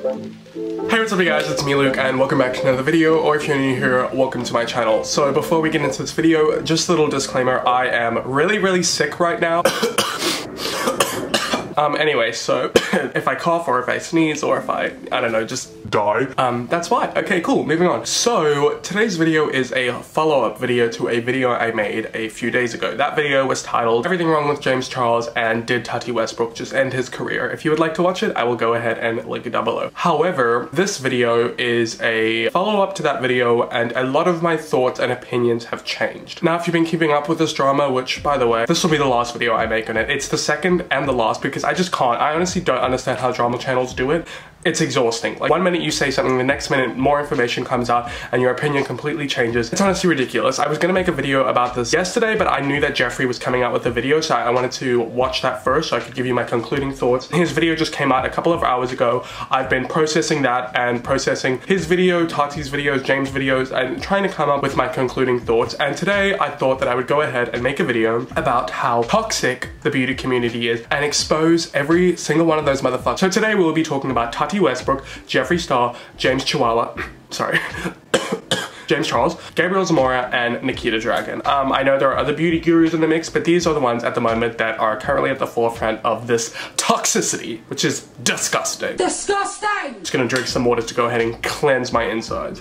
Hey what's up you guys, it's me Luke and welcome back to another video or if you're new here, welcome to my channel. So before we get into this video, just a little disclaimer, I am really really sick right now. Um, anyway, so if I cough or if I sneeze or if I, I don't know, just die, um, that's why. Okay, cool, moving on. So today's video is a follow-up video to a video I made a few days ago. That video was titled Everything Wrong with James Charles and Did Tati Westbrook Just End His Career? If you would like to watch it, I will go ahead and link it down below. However, this video is a follow-up to that video and a lot of my thoughts and opinions have changed. Now, if you've been keeping up with this drama, which by the way, this will be the last video I make on it. It's the second and the last because I just can't. I honestly don't understand how drama channels do it it's exhausting. Like one minute you say something, the next minute more information comes out and your opinion completely changes. It's honestly ridiculous. I was gonna make a video about this yesterday, but I knew that Jeffree was coming out with a video, so I wanted to watch that first so I could give you my concluding thoughts. His video just came out a couple of hours ago. I've been processing that and processing his video, Tati's videos, James' videos, and trying to come up with my concluding thoughts. And today I thought that I would go ahead and make a video about how toxic the beauty community is and expose every single one of those motherfuckers. So today we will be talking about Tati Tati Westbrook, Jeffree Star, James Chihuahua, sorry, James Charles, Gabriel Zamora, and Nikita Dragun. Um, I know there are other beauty gurus in the mix, but these are the ones at the moment that are currently at the forefront of this toxicity, which is disgusting. Disgusting! Just gonna drink some water to go ahead and cleanse my insides.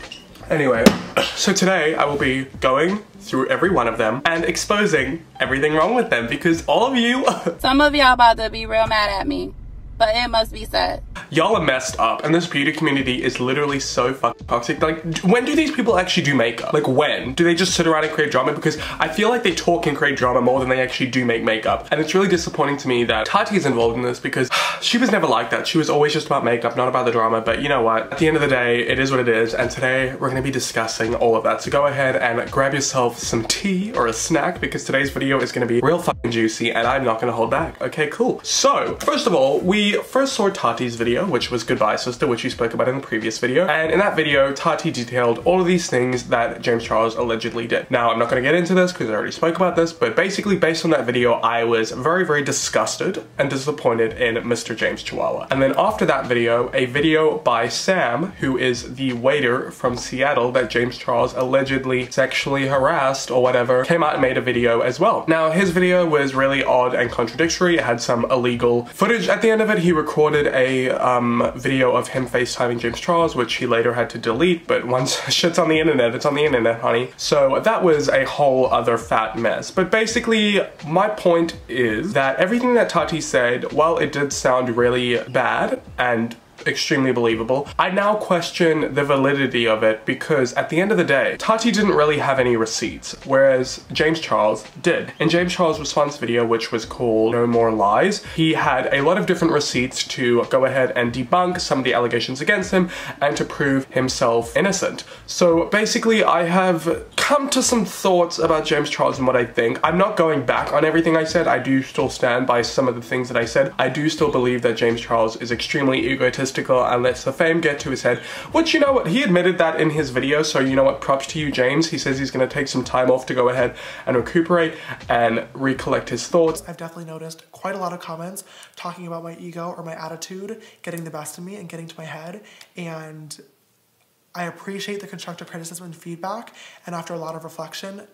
Anyway, so today I will be going through every one of them and exposing everything wrong with them because all of you- Some of y'all about to be real mad at me, but it must be said. Y'all are messed up, and this beauty community is literally so fucking toxic. Like, when do these people actually do makeup? Like, when? Do they just sit around and create drama? Because I feel like they talk and create drama more than they actually do make makeup. And it's really disappointing to me that Tati is involved in this because she was never like that. She was always just about makeup, not about the drama. But you know what? At the end of the day, it is what it is. And today, we're gonna be discussing all of that. So go ahead and grab yourself some tea or a snack because today's video is gonna be real fucking juicy and I'm not gonna hold back. Okay, cool. So, first of all, we first saw Tati's video video, which was Goodbye Sister, which we spoke about in the previous video. And in that video, Tati detailed all of these things that James Charles allegedly did. Now, I'm not gonna get into this because I already spoke about this, but basically based on that video, I was very, very disgusted and disappointed in Mr. James Chihuahua. And then after that video, a video by Sam, who is the waiter from Seattle that James Charles allegedly sexually harassed or whatever, came out and made a video as well. Now, his video was really odd and contradictory. It had some illegal footage at the end of it. He recorded a um, video of him FaceTiming James Charles, which he later had to delete, but once shit's on the internet, it's on the internet, honey. So that was a whole other fat mess. But basically, my point is that everything that Tati said, while it did sound really bad and extremely believable. I now question the validity of it because at the end of the day, Tati didn't really have any receipts, whereas James Charles did. In James Charles' response video, which was called No More Lies, he had a lot of different receipts to go ahead and debunk some of the allegations against him and to prove himself innocent. So basically, I have come to some thoughts about James Charles and what I think. I'm not going back on everything I said. I do still stand by some of the things that I said. I do still believe that James Charles is extremely egotistical egotistical and lets the fame get to his head. Which, you know what, he admitted that in his video, so you know what, props to you, James. He says he's gonna take some time off to go ahead and recuperate and recollect his thoughts. I've definitely noticed quite a lot of comments talking about my ego or my attitude getting the best of me and getting to my head. And I appreciate the constructive criticism and feedback. And after a lot of reflection,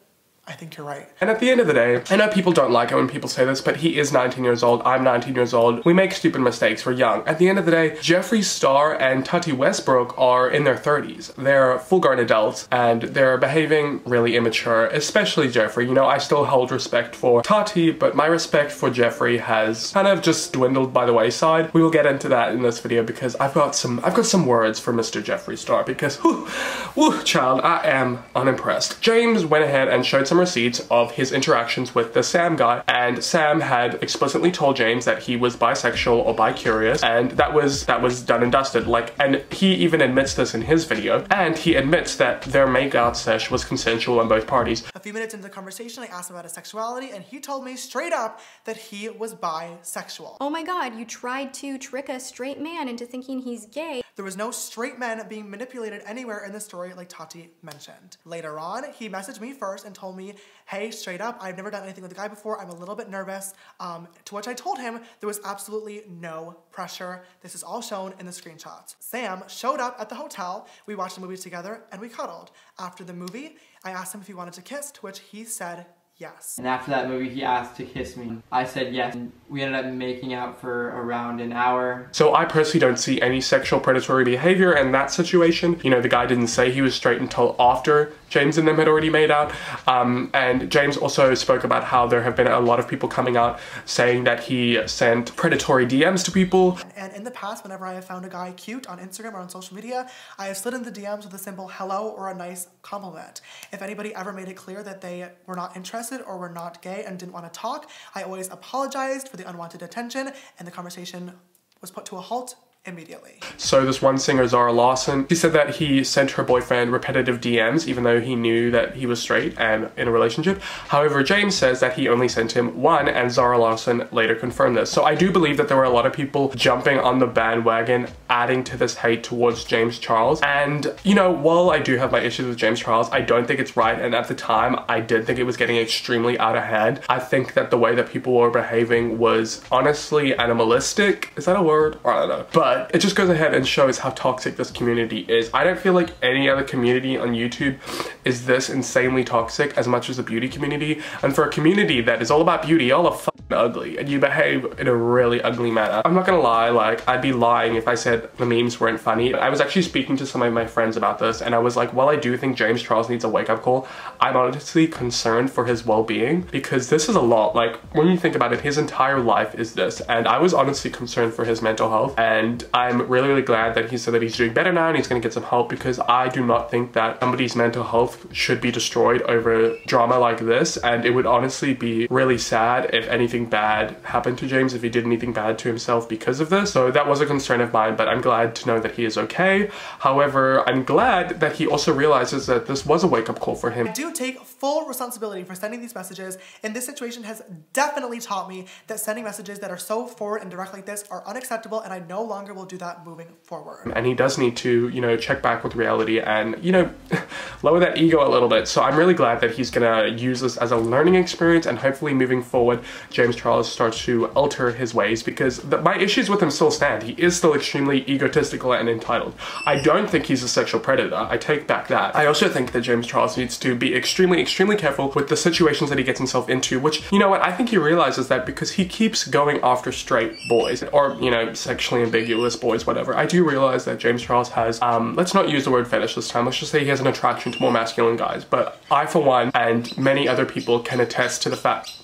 I think you're right. And at the end of the day, I know people don't like it when people say this, but he is 19 years old, I'm 19 years old. We make stupid mistakes, we're young. At the end of the day, Jeffree Star and Tati Westbrook are in their 30s. They're full-grown adults, and they're behaving really immature, especially Jeffree. You know, I still hold respect for Tati, but my respect for Jeffree has kind of just dwindled by the wayside. We will get into that in this video because I've got some I've got some words for Mr. Jeffree Star because, whew, whew, child, I am unimpressed. James went ahead and showed some some receipts of his interactions with the Sam guy, and Sam had explicitly told James that he was bisexual or bi-curious, and that was that was done and dusted. Like, and he even admits this in his video, and he admits that their makeout sesh was consensual on both parties. A few minutes into the conversation, I asked him about his sexuality, and he told me straight up that he was bisexual. Oh my god, you tried to trick a straight man into thinking he's gay. There was no straight men being manipulated anywhere in the story like Tati mentioned. Later on, he messaged me first and told me me, hey, straight up, I've never done anything with a guy before. I'm a little bit nervous. Um, to which I told him there was absolutely no pressure. This is all shown in the screenshots. Sam showed up at the hotel. We watched a movie together and we cuddled. After the movie, I asked him if he wanted to kiss, to which he said yes. And after that movie, he asked to kiss me. I said yes. And we ended up making out for around an hour. So I personally don't see any sexual predatory behavior in that situation. You know, the guy didn't say he was straight until after James and them had already made out. Um, and James also spoke about how there have been a lot of people coming out saying that he sent predatory DMs to people. And in the past, whenever I have found a guy cute on Instagram or on social media, I have slid in the DMs with a simple hello or a nice compliment. If anybody ever made it clear that they were not interested or were not gay and didn't want to talk, I always apologized for the unwanted attention and the conversation was put to a halt immediately. So this one singer, Zara Larsson, he said that he sent her boyfriend repetitive DMs even though he knew that he was straight and in a relationship. However, James says that he only sent him one and Zara Larsson later confirmed this. So I do believe that there were a lot of people jumping on the bandwagon, adding to this hate towards James Charles. And, you know, while I do have my issues with James Charles, I don't think it's right. And at the time, I did think it was getting extremely out of hand. I think that the way that people were behaving was honestly animalistic. Is that a word? I don't know. But but it just goes ahead and shows how toxic this community is. I don't feel like any other community on YouTube is this insanely toxic as much as the beauty community. And for a community that is all about beauty, y'all are ugly and you behave in a really ugly manner. I'm not gonna lie, like I'd be lying if I said the memes weren't funny. I was actually speaking to some of my friends about this and I was like, well, I do think James Charles needs a wake up call. I'm honestly concerned for his well-being because this is a lot. Like when you think about it, his entire life is this. And I was honestly concerned for his mental health and I'm really, really glad that he said that he's doing better now and he's gonna get some help because I do not think that somebody's mental health should be destroyed over drama like this. And it would honestly be really sad if anything bad happened to James, if he did anything bad to himself because of this. So that was a concern of mine, but I'm glad to know that he is okay. However, I'm glad that he also realizes that this was a wake up call for him. I do take full responsibility for sending these messages, and this situation has definitely taught me that sending messages that are so forward and direct like this are unacceptable, and I no longer will do that moving forward. And he does need to, you know, check back with reality and, you know, lower that ego a little bit. So I'm really glad that he's gonna use this as a learning experience and hopefully moving forward, James Charles starts to alter his ways because the, my issues with him still stand. He is still extremely egotistical and entitled. I don't think he's a sexual predator. I take back that. I also think that James Charles needs to be extremely, extremely careful with the situations that he gets himself into, which, you know what, I think he realizes that because he keeps going after straight boys or, you know, sexually ambiguous boys, whatever. I do realize that James Charles has, um, let's not use the word fetish this time, let's just say he has an attraction to more masculine guys. But I, for one, and many other people can attest to the fact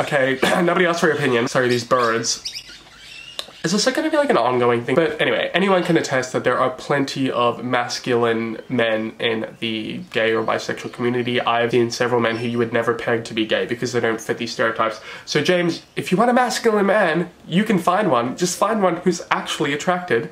Okay, nobody asked for your opinion. Sorry, these birds. Is this gonna be like an ongoing thing? But anyway, anyone can attest that there are plenty of masculine men in the gay or bisexual community. I've seen several men who you would never peg to be gay because they don't fit these stereotypes. So James, if you want a masculine man, you can find one. Just find one who's actually attracted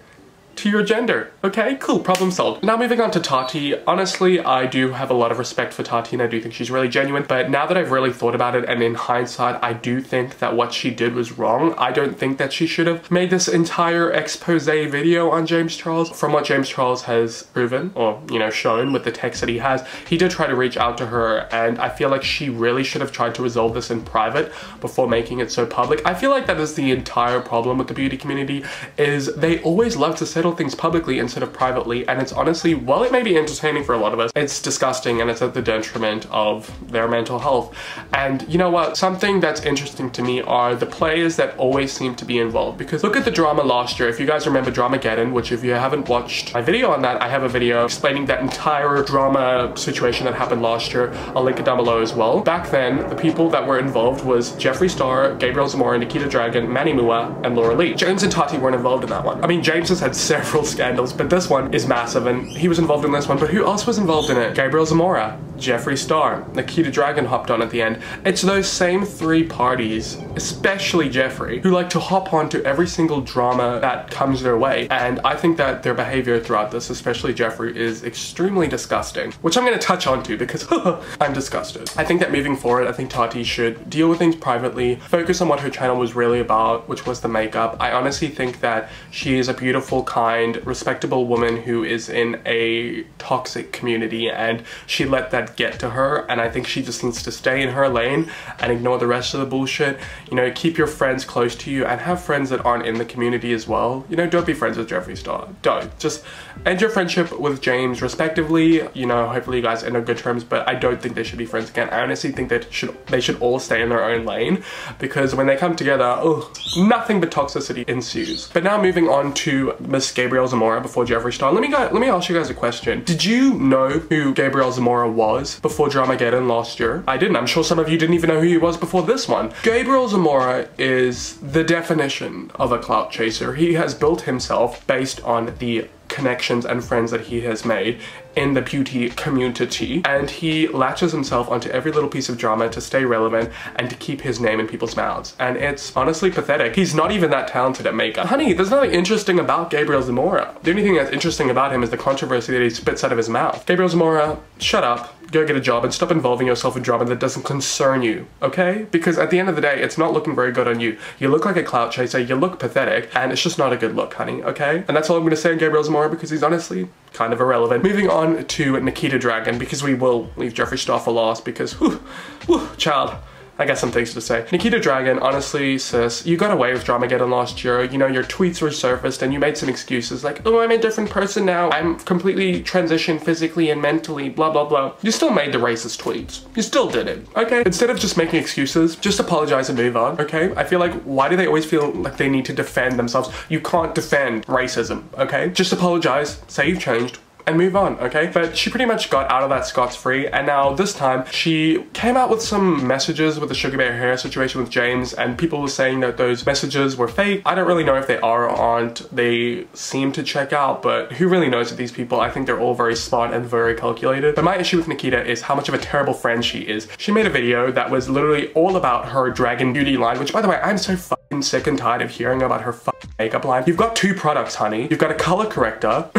to your gender. Okay, cool, problem solved. Now moving on to Tati. Honestly, I do have a lot of respect for Tati and I do think she's really genuine, but now that I've really thought about it and in hindsight, I do think that what she did was wrong. I don't think that she should have made this entire expose video on James Charles. From what James Charles has proven or, you know, shown with the text that he has, he did try to reach out to her and I feel like she really should have tried to resolve this in private before making it so public. I feel like that is the entire problem with the beauty community is they always love to settle things publicly instead of privately, and it's honestly, while it may be entertaining for a lot of us, it's disgusting and it's at the detriment of their mental health. And you know what? Something that's interesting to me are the players that always seem to be involved. Because look at the drama last year. If you guys remember Dramageddon, which if you haven't watched my video on that, I have a video explaining that entire drama situation that happened last year. I'll link it down below as well. Back then, the people that were involved was Jeffree Star, Gabriel Zamora, Nikita Dragun, Manny Mua, and Laura Lee. James and Tati weren't involved in that one. I mean, James has had several scandals, but this one is massive, and he was involved in this one. But who else was involved in it? Gabriel Zamora, Jeffree Star, Nikita Dragun hopped on at the end. It's those same three parties, especially Jeffree, who like to hop onto every single drama that comes their way. And I think that their behavior throughout this, especially Jeffree, is extremely disgusting, which I'm going to touch on to because I'm disgusted. I think that moving forward, I think Tati should deal with things privately, focus on what her channel was really about, which was the makeup. I honestly think that she is a beautiful, kind, respectable woman who is in a toxic community and she let that get to her. And I think she just needs to stay in her lane and ignore the rest of the bullshit. You know, keep your friends close to you and have friends that aren't in the community as well. You know, don't be friends with Jeffree Star. Don't. Just end your friendship with James respectively. You know, hopefully you guys end on good terms, but I don't think they should be friends again. I honestly think that should they should all stay in their own lane because when they come together, ugh, nothing but toxicity ensues. But now moving on to Miss Gabrielle Zamora before Jeffree Star. Let me go, let me ask you guys a question. Did you know who Gabrielle Zamora was before Dramageddon last year? I didn't. I'm sure some of you didn't even know who he was before this one. Gabriel Zamora is the definition of a clout chaser. He has built himself based on the connections and friends that he has made in the beauty community and he latches himself onto every little piece of drama to stay relevant and to keep his name in people's mouths. And it's honestly pathetic. He's not even that talented at makeup. Honey there's nothing interesting about Gabriel Zamora. The only thing that's interesting about him is the controversy that he spits out of his mouth. Gabriel Zamora shut up. Go get a job and stop involving yourself in drama that doesn't concern you, okay? Because at the end of the day, it's not looking very good on you. You look like a clout chaser, you look pathetic, and it's just not a good look, honey, okay? And that's all I'm gonna say on Gabriel Zamora because he's honestly kind of irrelevant. Moving on to Nikita Dragun, because we will leave Jeffree Star for last because, whew, whew, child. I got some things to say. Nikita Dragun, honestly, sis, you got away with Dramageddon last year. You know, your tweets were surfaced and you made some excuses like, oh, I'm a different person now. I'm completely transitioned physically and mentally, blah, blah, blah. You still made the racist tweets. You still did it, okay? Instead of just making excuses, just apologize and move on, okay? I feel like, why do they always feel like they need to defend themselves? You can't defend racism, okay? Just apologize, say you've changed, and move on, okay? But she pretty much got out of that scot-free and now this time she came out with some messages with the Sugar Bear hair situation with James and people were saying that those messages were fake. I don't really know if they are or aren't. They seem to check out, but who really knows these people? I think they're all very smart and very calculated. But my issue with Nikita is how much of a terrible friend she is. She made a video that was literally all about her Dragun Beauty line, which by the way, I'm so fucking sick and tired of hearing about her makeup line. You've got two products, honey. You've got a color corrector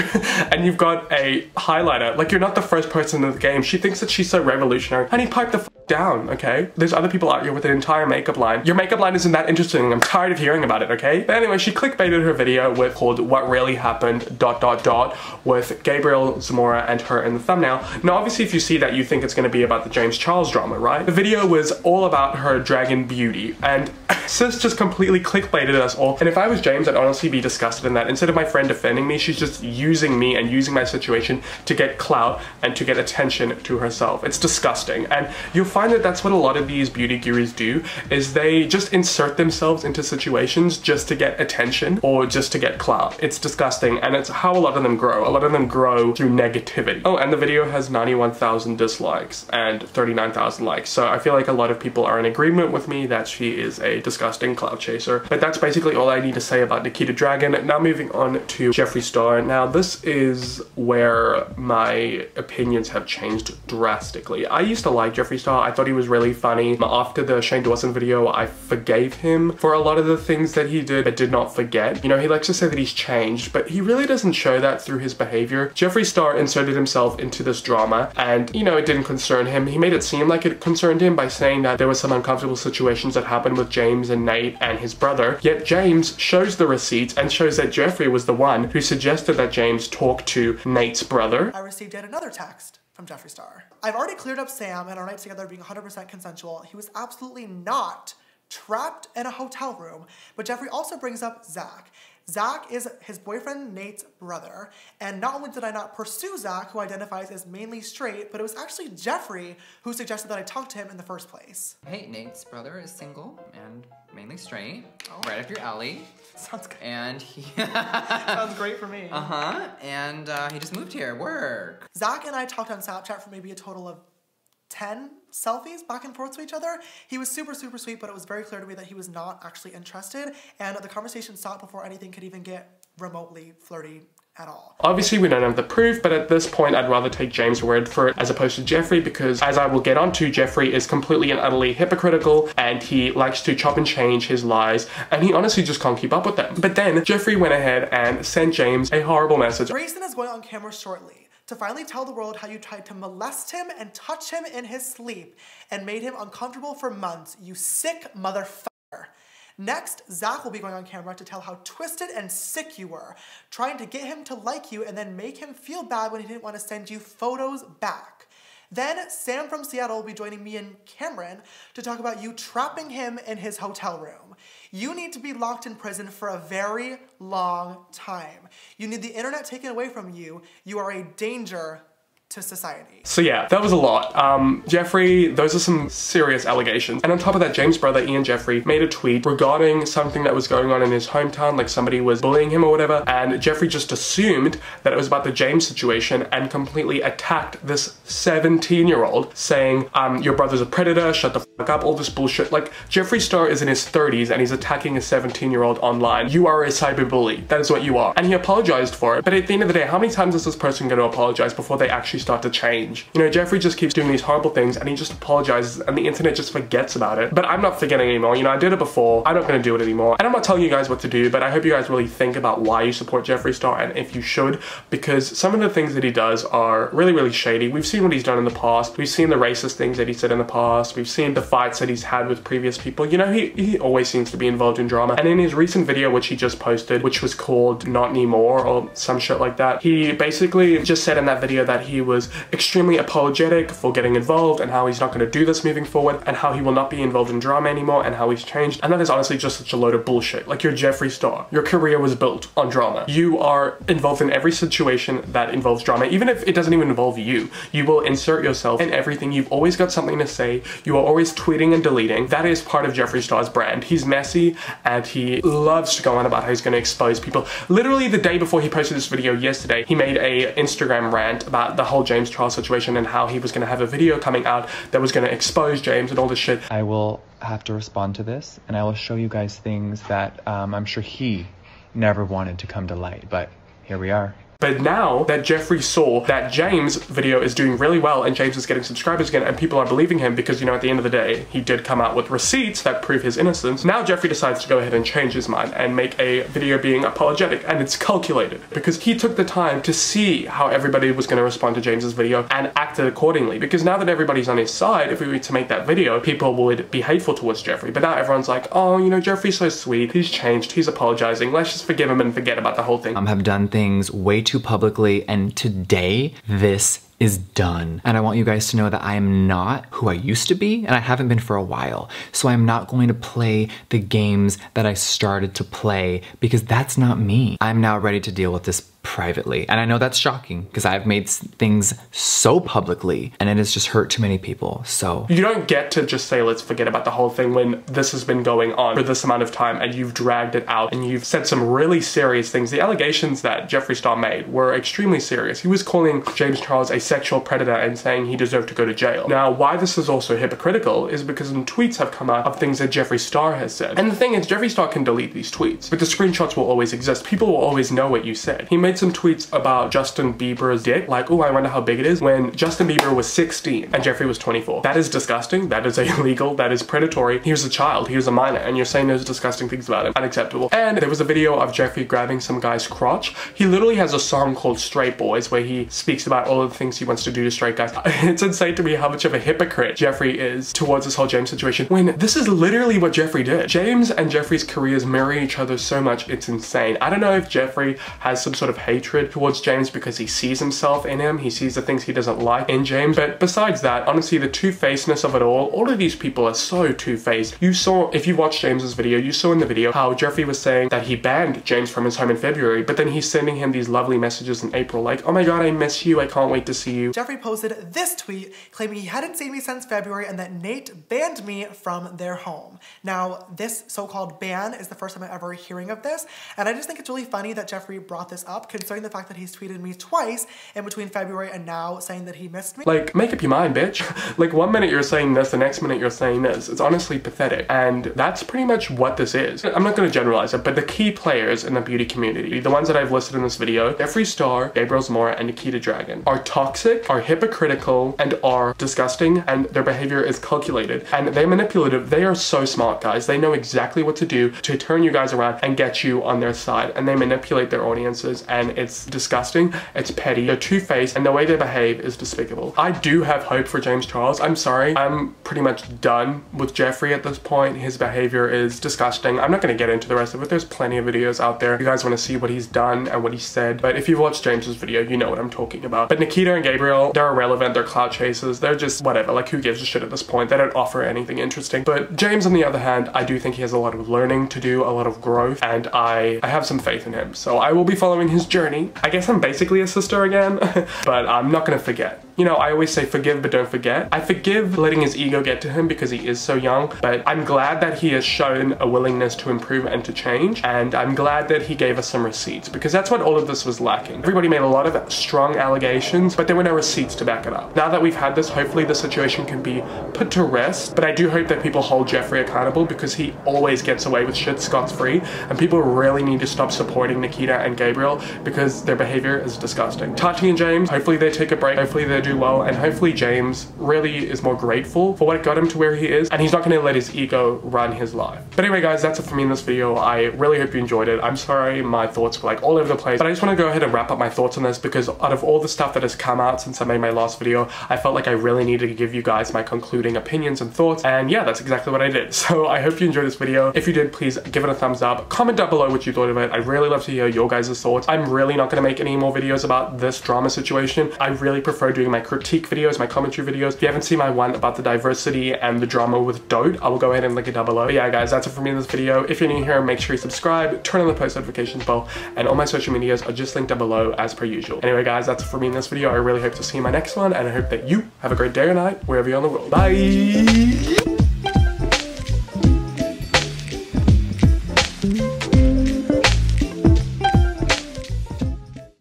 and you've got a highlighter. Like, you're not the first person in the game. She thinks that she's so revolutionary. Honey, pipe the down, okay? There's other people out here with an entire makeup line. Your makeup line isn't that interesting. I'm tired of hearing about it, okay? But anyway, she clickbaited her video with called What Really Happened dot dot dot with Gabriel Zamora and her in the thumbnail. Now, obviously, if you see that, you think it's gonna be about the James Charles drama, right? The video was all about her Dragun Beauty and sis just completely clickbaited us all. And if I was James, I'd honestly be disgusted in that. Instead of my friend defending me, she's just using me and using my situation to get clout and to get attention to herself. It's disgusting. And you'll find that that's what a lot of these beauty gurus do, is they just insert themselves into situations just to get attention or just to get clout. It's disgusting and it's how a lot of them grow. A lot of them grow through negativity. Oh, and the video has 91,000 dislikes and 39,000 likes. So I feel like a lot of people are in agreement with me that she is a disgusting clout chaser. But that's basically all I need to say about Nikita Dragun. Now moving on to Jeffree Star. Now this is where my opinions have changed drastically. I used to like Jeffree Star. I thought he was really funny. After the Shane Dawson video, I forgave him for a lot of the things that he did, but did not forget. You know, he likes to say that he's changed, but he really doesn't show that through his behavior. Jeffree Star inserted himself into this drama, and, you know, it didn't concern him. He made it seem like it concerned him by saying that there was some uncomfortable situations that happened with James and Nate and his brother, yet James shows the receipts and shows that Jeffree was the one who suggested that James talk to Nate's brother. I received yet another text from Jeffree Star. I've already cleared up Sam and our night together being 100% consensual. He was absolutely not trapped in a hotel room. But Jeffree also brings up Zach. Zach is his boyfriend Nate's brother, and not only did I not pursue Zach, who identifies as mainly straight, but it was actually Jeffree who suggested that I talk to him in the first place. Hey, Nate's brother is single and mainly straight, oh. right up your alley. Sounds good. And he sounds great for me. Uh huh. And uh, he just moved here. Work. Zach and I talked on Snapchat for maybe a total of 10 selfies back and forth to each other. He was super, super sweet, but it was very clear to me that he was not actually interested. And the conversation stopped before anything could even get remotely flirty at all. Obviously, we don't have the proof, but at this point, I'd rather take James' word for it as opposed to Jeffree because, as I will get onto, Jeffree is completely and utterly hypocritical and he likes to chop and change his lies and he honestly just can't keep up with them. But then, Jeffree went ahead and sent James a horrible message. Grayson is going on camera shortly to finally tell the world how you tried to molest him and touch him in his sleep and made him uncomfortable for months, you sick motherfucker. Next, Zach will be going on camera to tell how twisted and sick you were, trying to get him to like you and then make him feel bad when he didn't want to send you photos back. Then Sam from Seattle will be joining me and Cameron to talk about you trapping him in his hotel room. You need to be locked in prison for a very long time. You need the internet taken away from you. You are a danger to society. So yeah, that was a lot. Um, Jeffree, those are some serious allegations. And on top of that, James' brother Ian Jeffree made a tweet regarding something that was going on in his hometown, like somebody was bullying him or whatever, and Jeffree just assumed that it was about the James situation and completely attacked this 17-year-old, saying, um, your brother's a predator, shut the fuck up, all this bullshit. Like, Jeffree Star is in his 30s and he's attacking a 17-year-old online. You are a cyberbully. That is what you are. And he apologized for it. But at the end of the day, how many times is this person going to apologize before they actually start to change. You know, Jeffree just keeps doing these horrible things and he just apologizes and the internet just forgets about it. But I'm not forgetting anymore. You know, I did it before. I'm not gonna do it anymore. And I'm not telling you guys what to do, but I hope you guys really think about why you support Jeffree Star and if you should, because some of the things that he does are really, really shady. We've seen what he's done in the past. We've seen the racist things that he said in the past. We've seen the fights that he's had with previous people. You know, he, he always seems to be involved in drama. And in his recent video, which he just posted, which was called Not Anymore or some shit like that, he basically just said in that video that he was extremely apologetic for getting involved and how he's not going to do this moving forward and how he will not be involved in drama anymore and how he's changed. And that is honestly just such a load of bullshit. Like you're Jeffree Star. Your career was built on drama. You are involved in every situation that involves drama. Even if it doesn't even involve you, you will insert yourself in everything. You've always got something to say. You are always tweeting and deleting. That is part of Jeffree Star's brand. He's messy and he loves to go on about how he's going to expose people. Literally the day before he posted this video yesterday, he made a Instagram rant about the whole James Charles situation and how he was going to have a video coming out that was going to expose James and all this shit. I will have to respond to this and I will show you guys things that um, I'm sure he never wanted to come to light, but here we are. But now that Jeffree saw that James' video is doing really well and James is getting subscribers again and people are believing him because, you know, at the end of the day, he did come out with receipts that prove his innocence, now Jeffree decides to go ahead and change his mind and make a video being apologetic. And it's calculated because he took the time to see how everybody was going to respond to James's video and acted accordingly. Because now that everybody's on his side, if we were to make that video, people would be hateful towards Jeffree. But now everyone's like, oh, you know, Jeffree's so sweet, he's changed, he's apologizing, let's just forgive him and forget about the whole thing. um, have done things way too publicly, and today this is done. And I want you guys to know that I am not who I used to be, and I haven't been for a while. So I'm not going to play the games that I started to play because that's not me. I'm now ready to deal with this privately. And I know that's shocking because I've made things so publicly and it has just hurt too many people. So You don't get to just say, let's forget about the whole thing when this has been going on for this amount of time and you've dragged it out and you've said some really serious things. The allegations that Jeffree Star made were extremely serious. He was calling James Charles a sexual predator and saying he deserved to go to jail. Now, why this is also hypocritical is because some tweets have come out of things that Jeffree Star has said. And the thing is, Jeffree Star can delete these tweets, but the screenshots will always exist. People will always know what you said. He made some tweets about Justin Bieber's dick, like, oh, I wonder how big it is, when Justin Bieber was 16 and Jeffree was 24. That is disgusting. That is illegal. That is predatory. He was a child. He was a minor, and you're saying those disgusting things about him. Unacceptable. And there was a video of Jeffree grabbing some guy's crotch. He literally has a song called Straight Boys where he speaks about all the things he wants to do to straight guys. It's insane to me how much of a hypocrite Jeffree is towards this whole James situation when this is literally what Jeffree did. James and Jeffree's careers mirror each other so much, it's insane. I don't know if Jeffree has some sort of hatred towards James because he sees himself in him, he sees the things he doesn't like in James, but besides that, honestly, the two-facedness of it all, all of these people are so two-faced. You saw, if you watched James's video, you saw in the video how Jeffree was saying that he banned James from his home in February, but then he's sending him these lovely messages in April like, oh my god, I miss you, I can't wait to see you. Jeffree posted this tweet claiming he hadn't seen me since February and that Nate banned me from their home. Now, this so-called ban is the first time I'm ever hearing of this, and I just think it's really funny that Jeffree brought this up, considering the fact that he's tweeted me twice in between February and now saying that he missed me. Like, make up your mind, bitch. like, one minute you're saying this, the next minute you're saying this. It's honestly pathetic. And that's pretty much what this is. I'm not gonna generalize it, but the key players in the beauty community, the ones that I've listed in this video, Jeffree Star, Gabriel Zamora, and Nikita Dragun, are toxic, are hypocritical, and are disgusting, and their behavior is calculated. And they're manipulative. They are so smart, guys. They know exactly what to do to turn you guys around and get you on their side. And they manipulate their audiences. And it's disgusting. It's petty. They're two-faced and the way they behave is despicable. I do have hope for James Charles. I'm sorry. I'm pretty much done with Jeffree at this point. His behavior is disgusting. I'm not going to get into the rest of it. There's plenty of videos out there. You guys want to see what he's done and what he said. But if you've watched James's video, you know what I'm talking about. But Nikita and Gabriel, they're irrelevant. They're clout chasers. They're just whatever. Like who gives a shit at this point? They don't offer anything interesting. But James, on the other hand, I do think he has a lot of learning to do, a lot of growth, and I, I have some faith in him. So I will be following his journey. I guess I'm basically a sister again, but I'm not gonna forget. You know, I always say forgive but don't forget. I forgive letting his ego get to him because he is so young, but I'm glad that he has shown a willingness to improve and to change, and I'm glad that he gave us some receipts because that's what all of this was lacking. Everybody made a lot of strong allegations, but there were no receipts to back it up. Now that we've had this, hopefully the situation can be put to rest, but I do hope that people hold Jeffree accountable because he always gets away with shit scot-free, and people really need to stop supporting Nikita and Gabriel because their behavior is disgusting. Tati and James, hopefully they take a break, hopefully they do well, and hopefully James really is more grateful for what got him to where he is, and he's not gonna let his ego run his life. But anyway guys, that's it for me in this video. I really hope you enjoyed it. I'm sorry my thoughts were like all over the place, but I just wanna go ahead and wrap up my thoughts on this because out of all the stuff that has come out since I made my last video, I felt like I really needed to give you guys my concluding opinions and thoughts, and yeah, that's exactly what I did. So I hope you enjoyed this video. If you did, please give it a thumbs up. Comment down below what you thought of it. I'd really love to hear your guys' thoughts. I'm really not gonna make any more videos about this drama situation. I really prefer doing my critique videos, my commentary videos. If you haven't seen my one about the diversity and the drama with Dote, I will go ahead and link it down below. But yeah, guys, that's it for me in this video. If you're new here, make sure you subscribe, turn on the post notifications bell, and all my social medias are just linked down below as per usual. Anyway, guys, that's it for me in this video. I really hope to see you in my next one, and I hope that you have a great day or night wherever you're on the world. Bye!